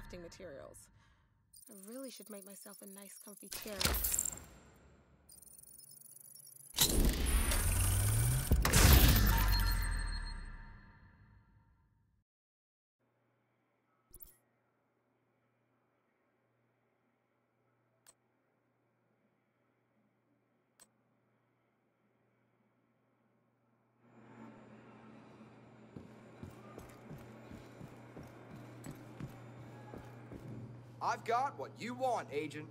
crafting materials. I really should make myself a nice, comfy chair. I've got what you want, Agent.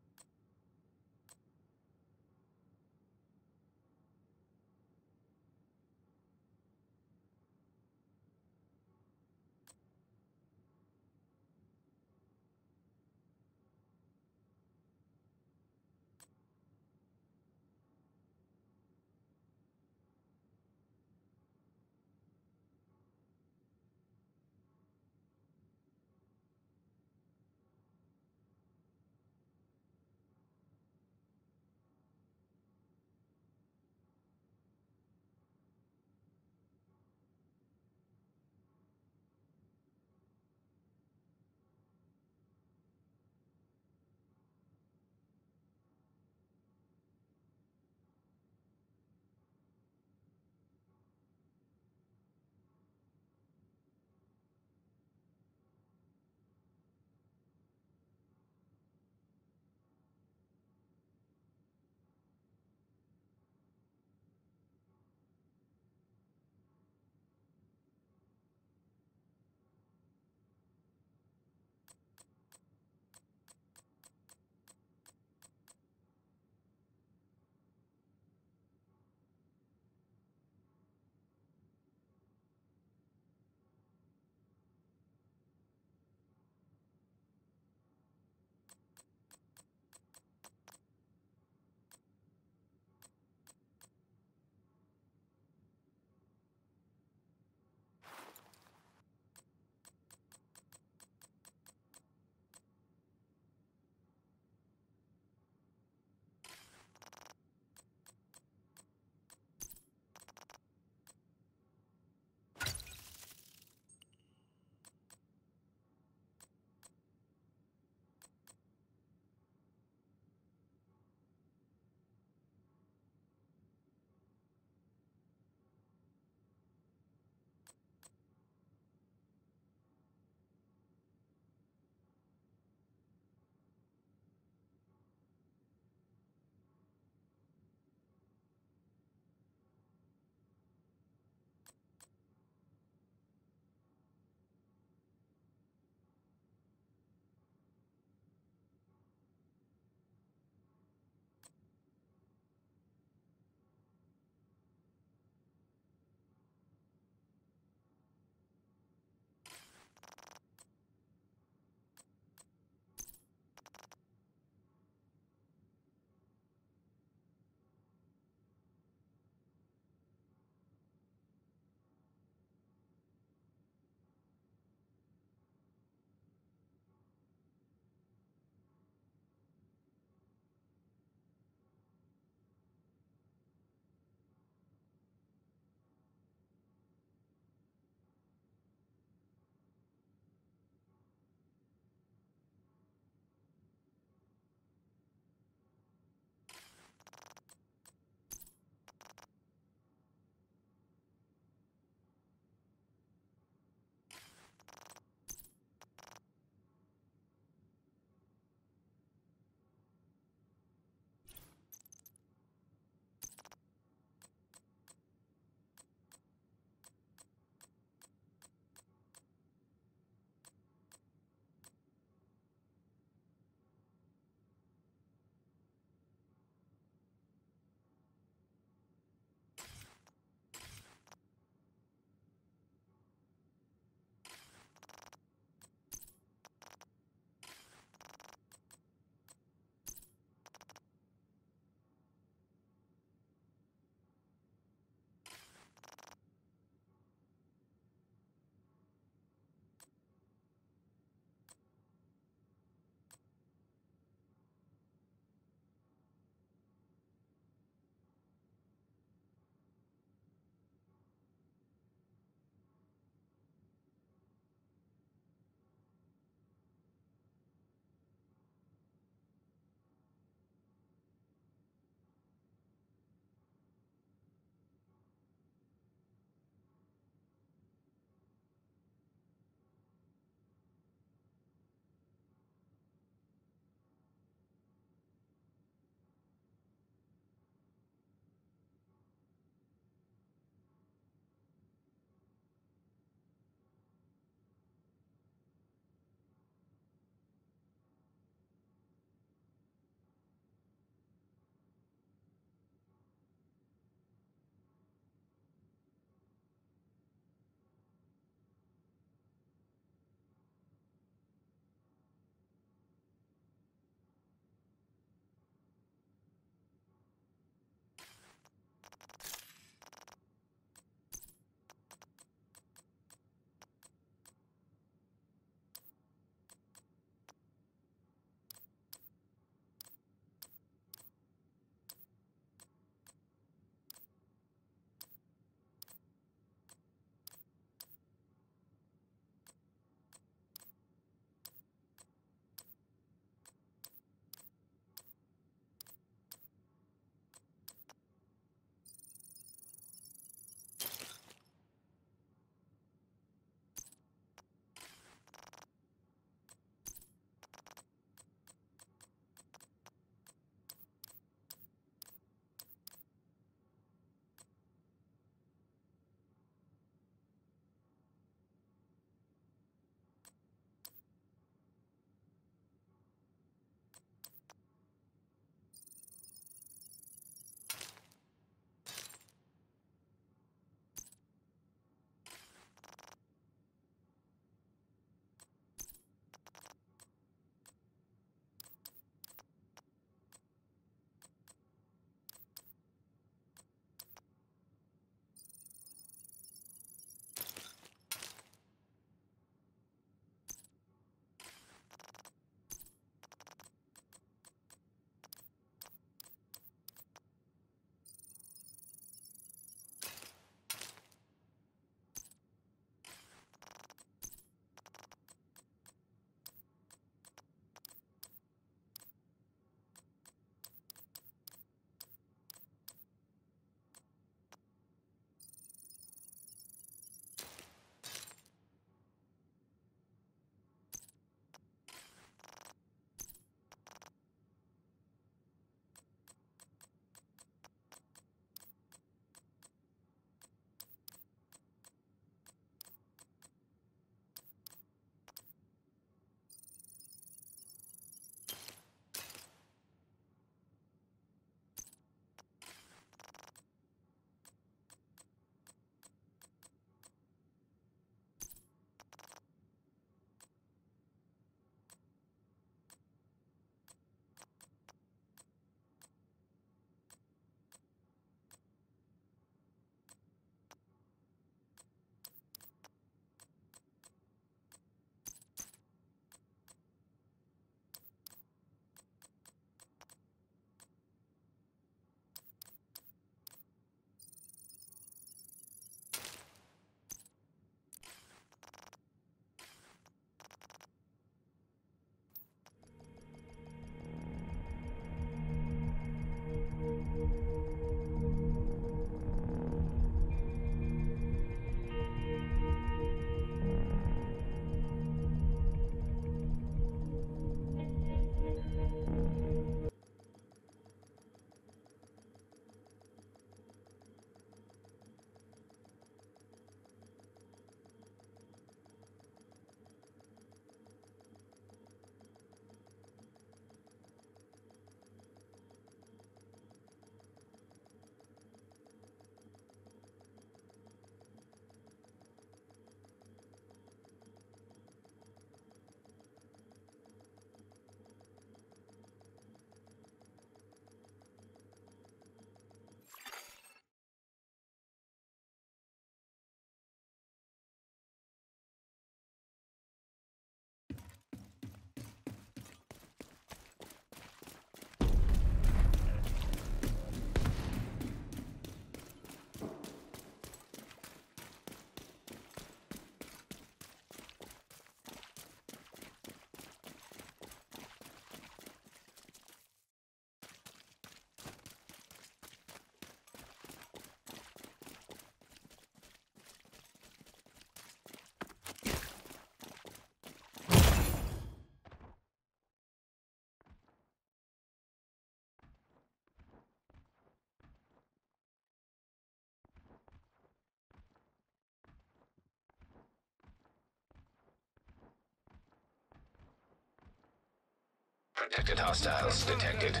Protected hostiles detected.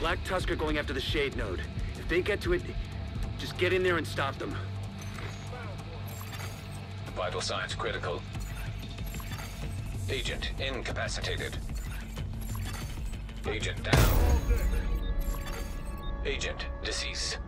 Black Tusk are going after the Shade node. If they get to it, just get in there and stop them. Vital signs critical. Agent incapacitated. Agent down. Agent deceased.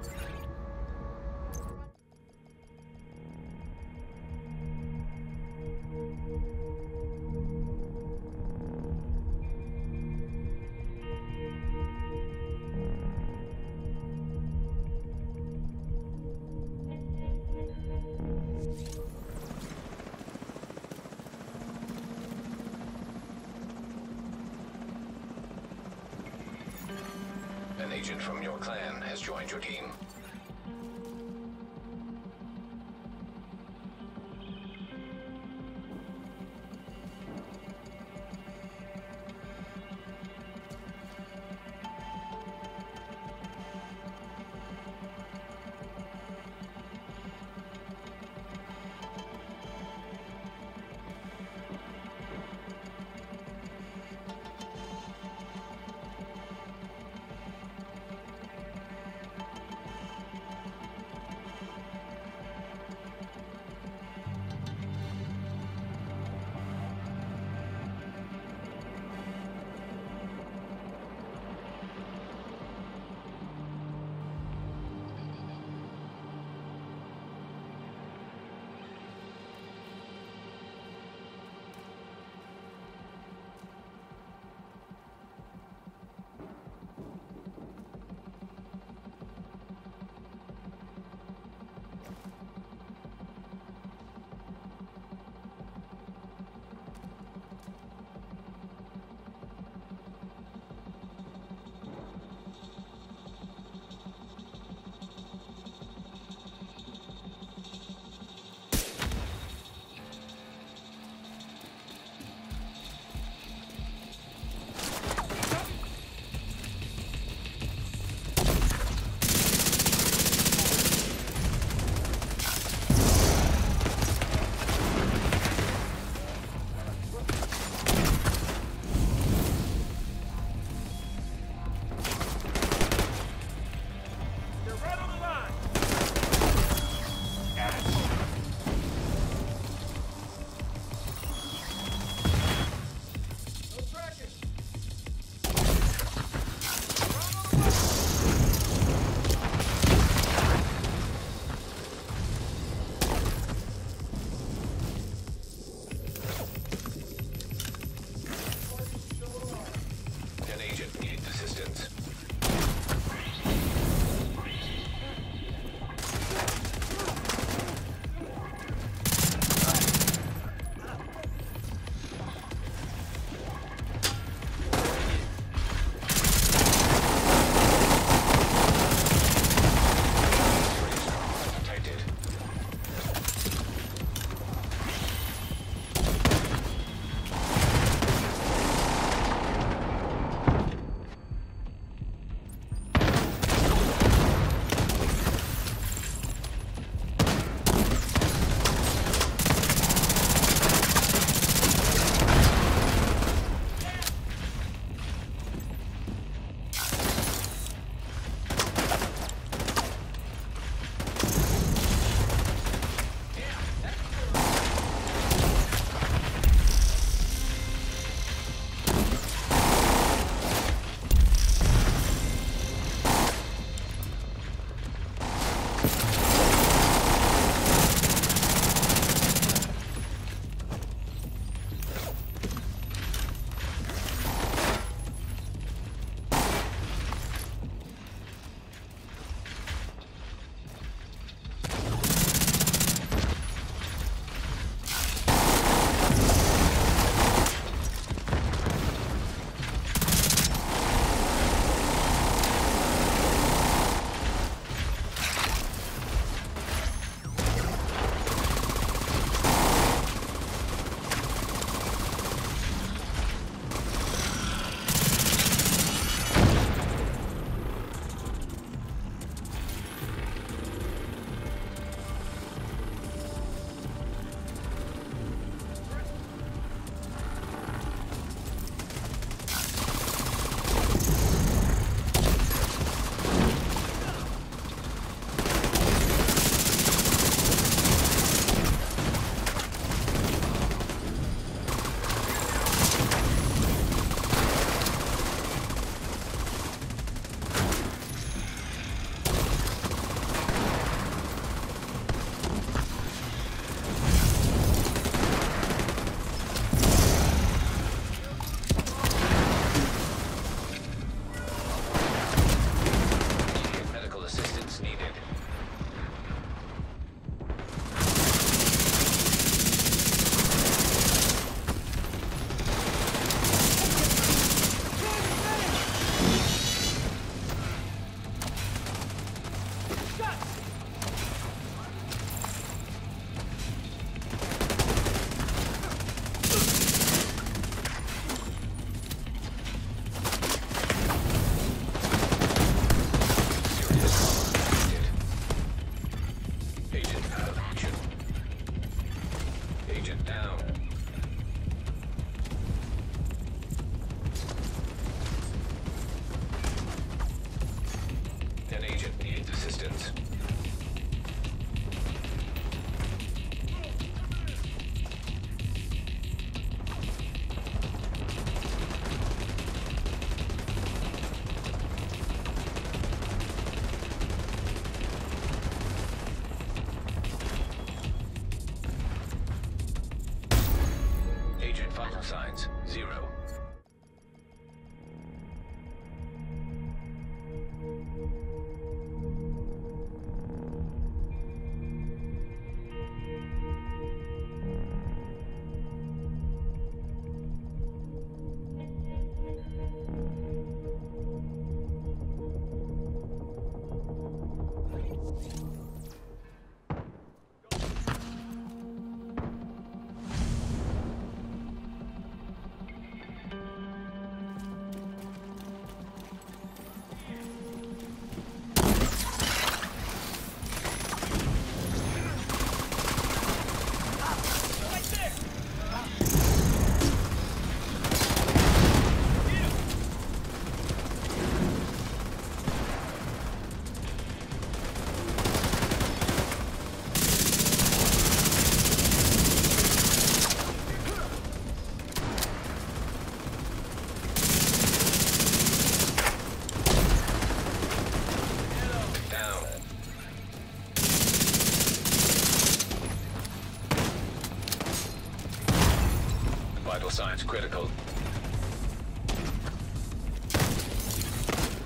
Signs critical.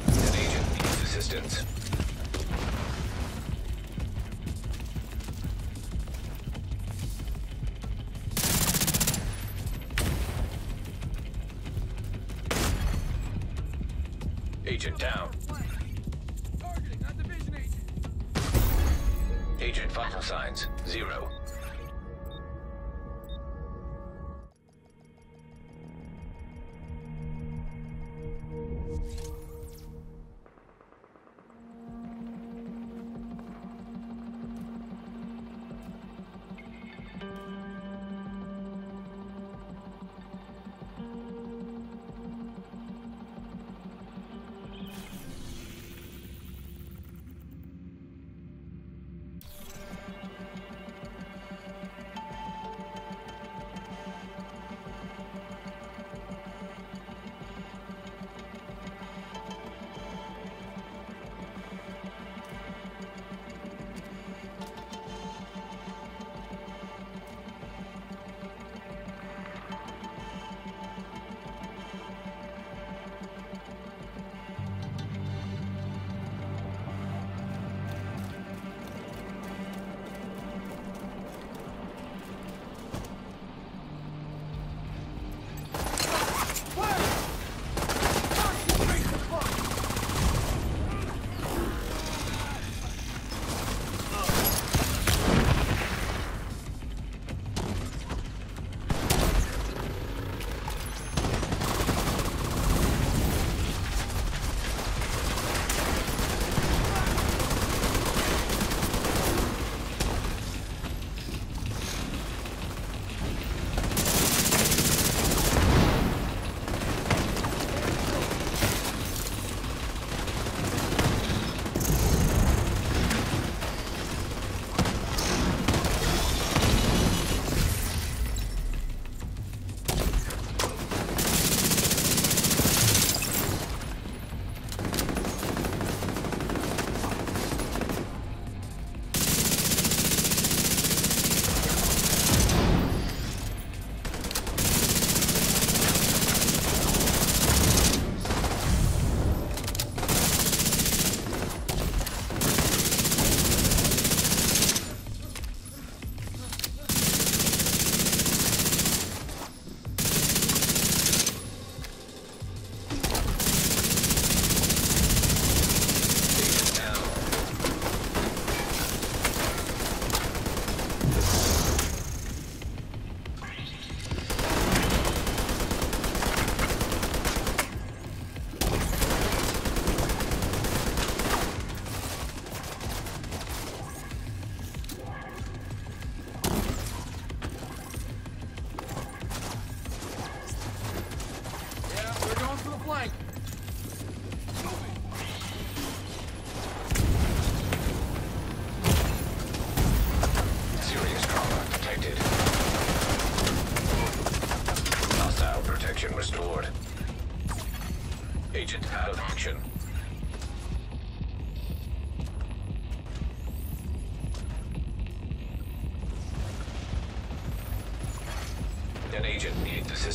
An agent needs assistance. Agent down.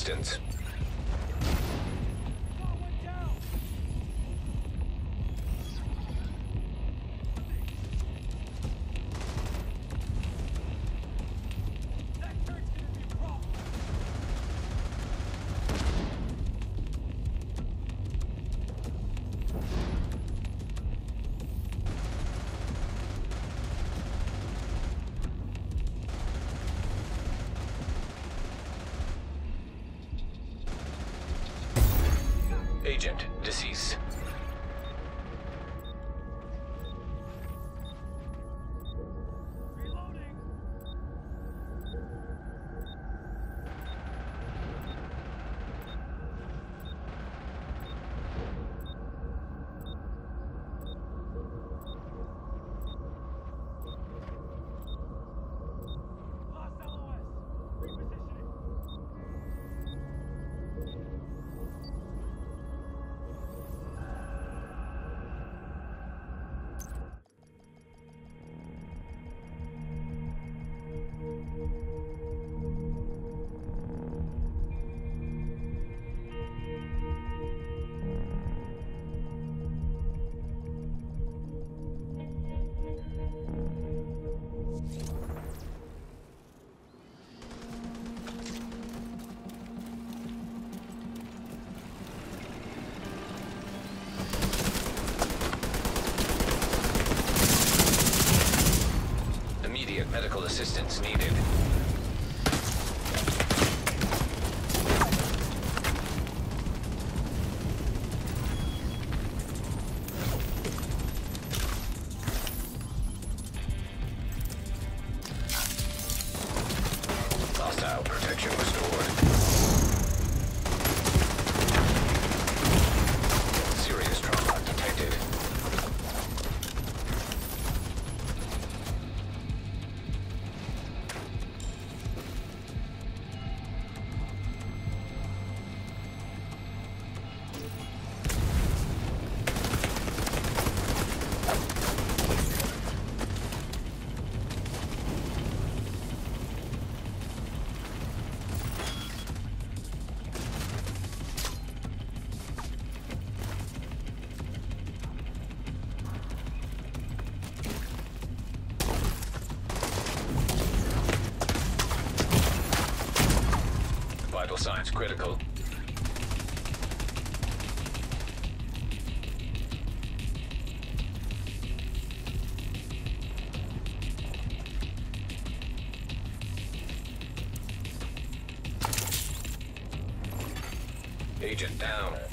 An critical. Agent down.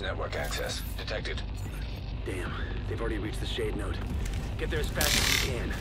Network access. Detected. Damn, they've already reached the shade node. Get there as fast as you can.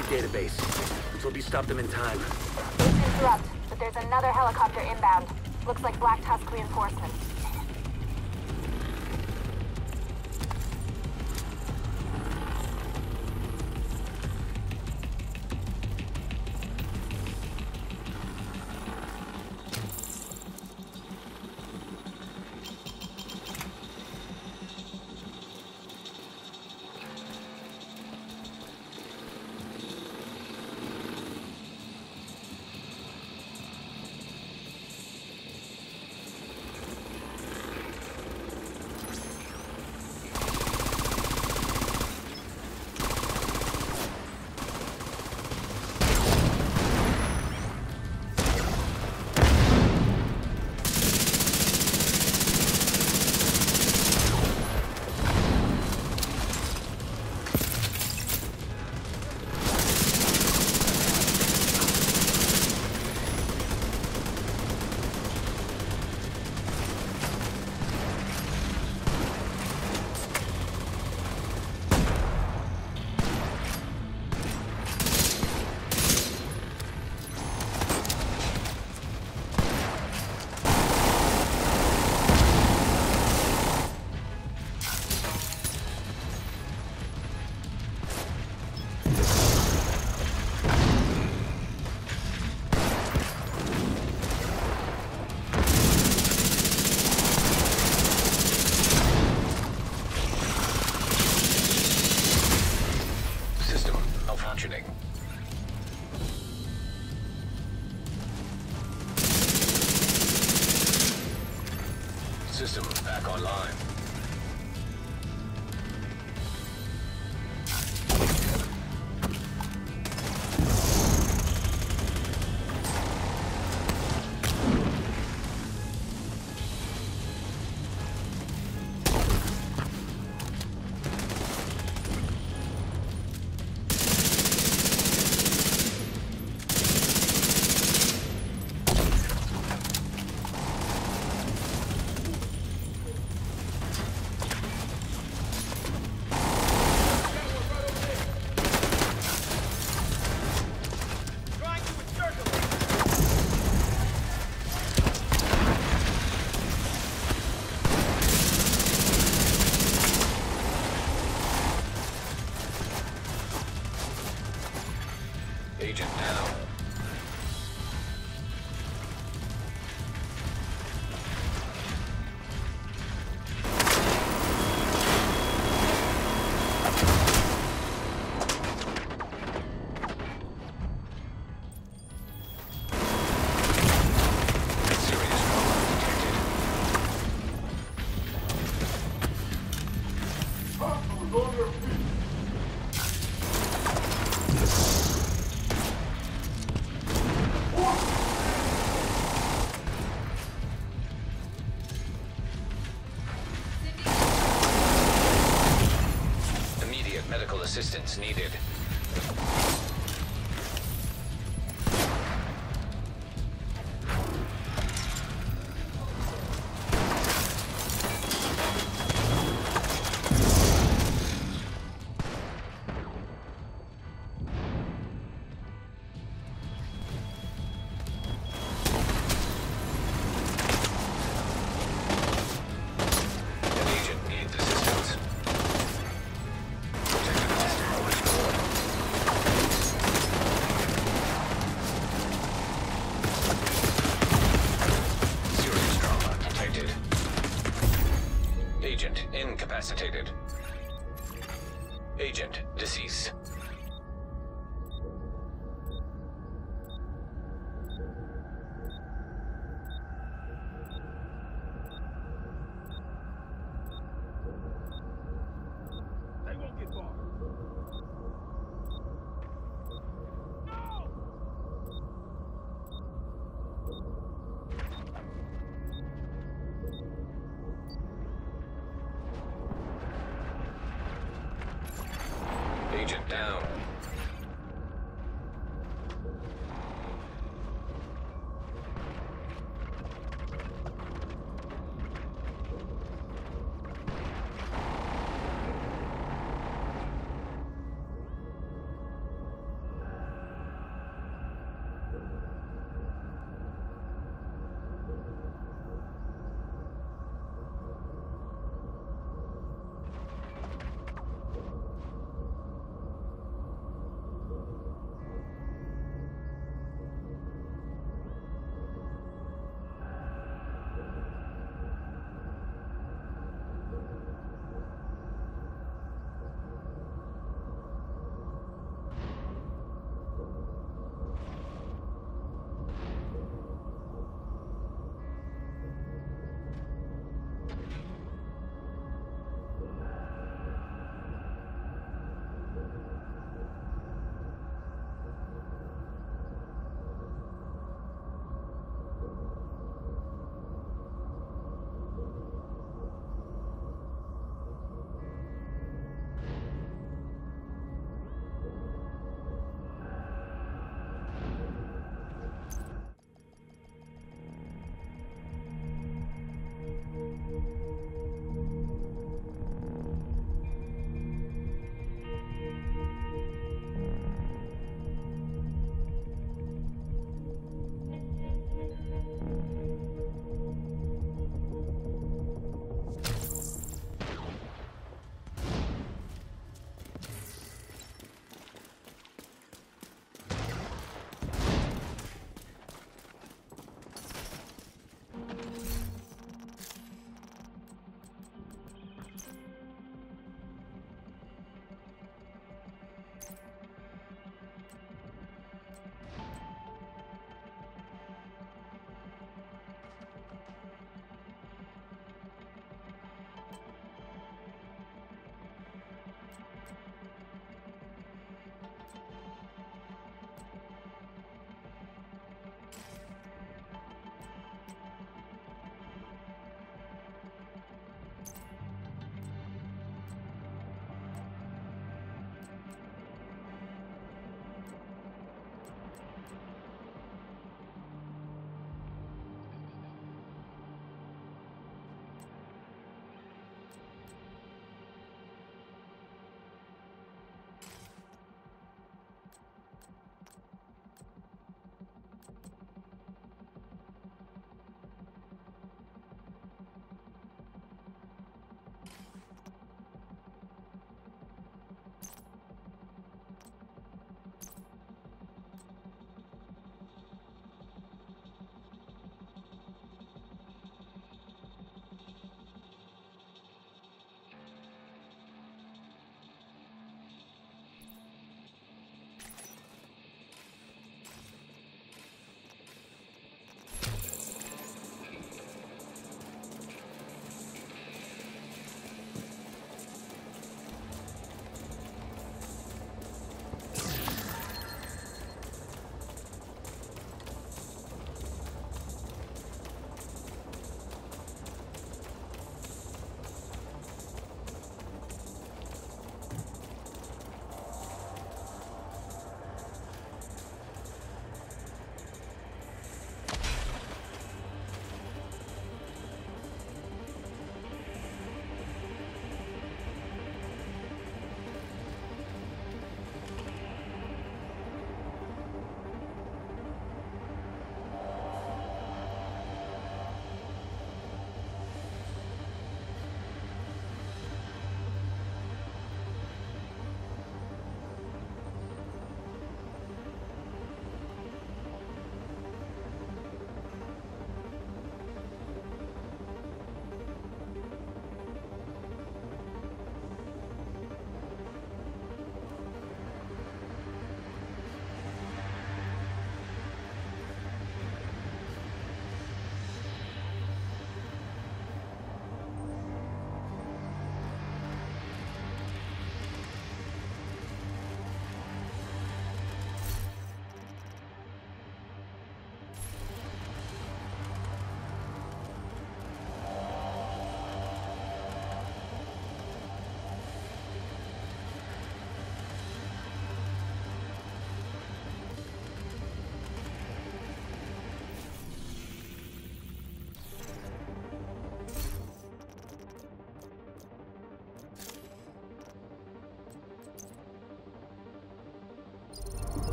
Database. Hope you stop them in time. Interrupt, but there's another helicopter inbound. Looks like Black Tusk reinforcements. Incapacitated.